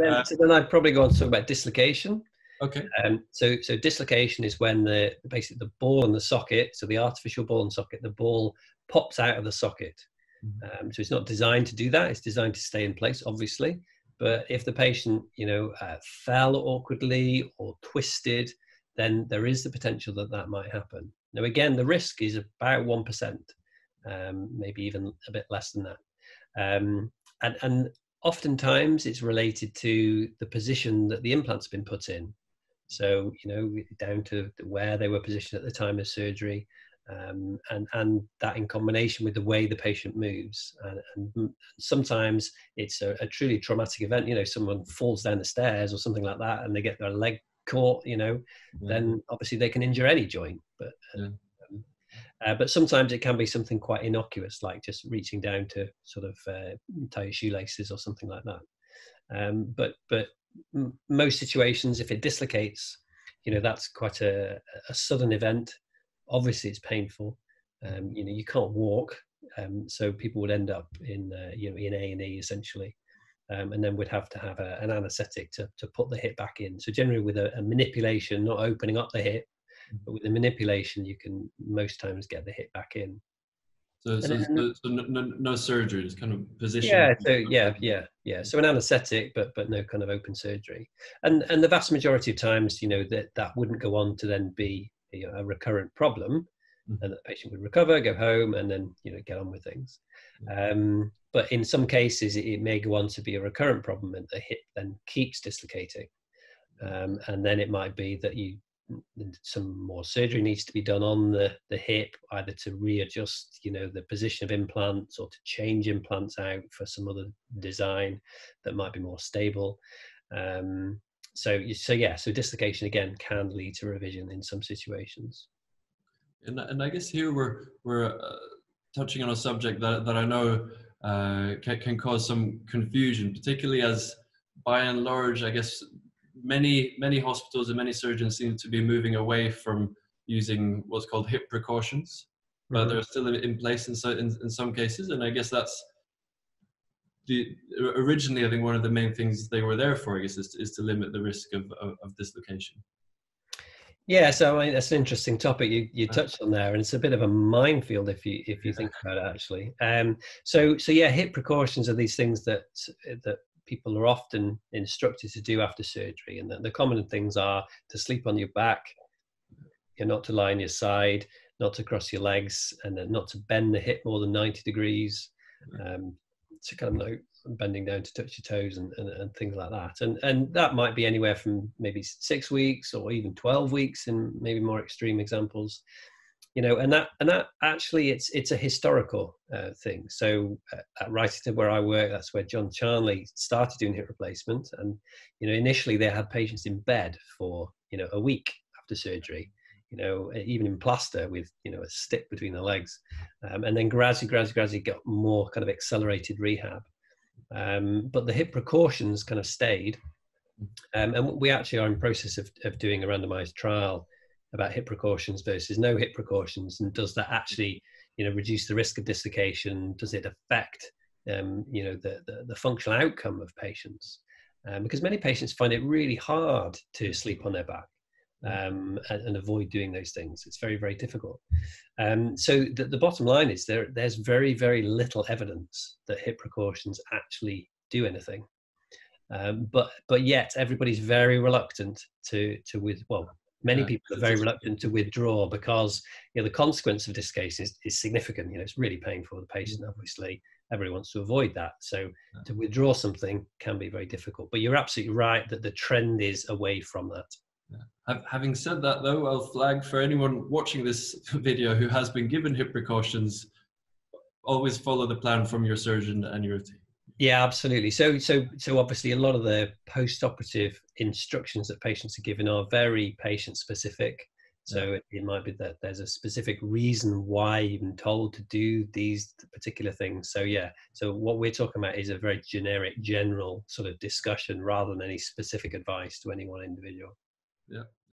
then, Uh, so then I'd probably go on to talk about dislocation. okay. Um, so, so dislocation is when the basically the ball and the socket, so the artificial ball and socket, the ball pops out of the socket. Mhm. Um, so it's not designed to do that. It's designed to stay in place, obviously. But if the patient, you know, uh, fell awkwardly or twisted, then there is the potential that that might happen. Now, again, the risk is about one percent, um, maybe even a bit less than that. Um, and, and oftentimes it's related to the position that the implant's been put in. So, you know, down to where they were positioned at the time of surgery, um, and, and that in combination with the way the patient moves. And, and sometimes it's a, a, truly traumatic event, you know, someone falls down the stairs or something like that and they get their leg caught, you know, Yeah. then obviously they can injure any joint. But, um, uh, but sometimes it can be something quite innocuous, like just reaching down to sort of uh, tie your shoelaces or something like that. Um, but but m- most situations, if it dislocates, you know that's quite a, a sudden event. Obviously, it's painful. Um, you know, you can't walk, um, so people would end up in uh, you know in A and E essentially, um, and then we'd have to have a, an anaesthetic to to put the hip back in. So generally, with a, a manipulation, not opening up the hip, but with the manipulation, you can most times get the hip back in. So, so, And- so, so no, no, surgery, just kind of position. Yeah, so yeah, yeah, yeah. So an anaesthetic, but but no kind of open surgery. And and the vast majority of times, you know, that that wouldn't go on to then be you know, a recurrent problem, Mhm. and the patient would recover, go home, and then you know get on with things. Um, but in some cases, it, it may go on to be a recurrent problem, and the hip then keeps dislocating. Um, and then it might be that you some more surgery needs to be done on the, the hip, either to readjust, you know, the position of implants or to change implants out for some other design that might be more stable. Um, so, so yeah, so dislocation again can lead to revision in some situations. And, and I guess here we're, we're uh, touching on a subject that, that I know uh, can, can cause some confusion, particularly as by and large, I guess many, many hospitals and many surgeons seem to be moving away from using what's called hip precautions, but Mhm. they're still in- in place in, so, in, in some cases. And I guess that's the originally, I think one of the main things they were there for, I guess, is, to- is to limit the risk of, of, of dislocation. Yeah, so I mean, that's an interesting topic you, you Uh. touched on there, and it's a bit of a minefield if you if you think about it actually. Um, so so yeah, hip precautions are these things that that people are often instructed to do after surgery, and the, the common things are to sleep on your back, you're not to lie on your side, not to cross your legs, and then not to bend the hip more than ninety degrees. Um, to kind of like bending down to touch your toes and, and, and things like that. And and that might be anywhere from maybe six weeks or even 12 weeks in maybe more extreme examples. You know, and that and that actually it's it's a historical uh, thing. So uh, at Wrightington where I work, that's where John Charnley started doing hip replacement. And you know, initially they had patients in bed for you know a week after surgery. You know, even in plaster with you know a stick between the legs, um, and then gradually, gradually, gradually got more kind of accelerated rehab. Um, but the hip precautions kind of stayed. Um, and we actually are in process of, of doing a randomized trial about hip precautions versus no hip precautions. And does that actually, you know, reduce the risk of dislocation? Does it affect, um, you know, the, the, the, functional outcome of patients? Um, because many patients find it really hard to sleep on their back. Um, and, and, avoid doing those things. It's very, very difficult. Um, so the, the, bottom line is there, there's very, very little evidence that hip precautions actually do anything. Um, but but yet everybody's very reluctant to to with well many yeah, people are very reluctant to withdraw because you know the consequence of dislocation is, is significant. You know it's really painful for the patient. Mm. Obviously, everybody wants to avoid that. So yeah. to withdraw something can be very difficult. But you're absolutely right that the trend is away from that. Yeah. Having said that, though, I'll flag for anyone watching this video who has been given hip precautions, always follow the plan from your surgeon and your team. Yeah, absolutely. So, so, so obviously, a lot of the post-operative instructions that patients are given are very patient-specific. So it, it might be that there's a specific reason why you've been told to do these particular things. So yeah, so what we're talking about is a very generic, general sort of discussion rather than any specific advice to any one individual. Yeah,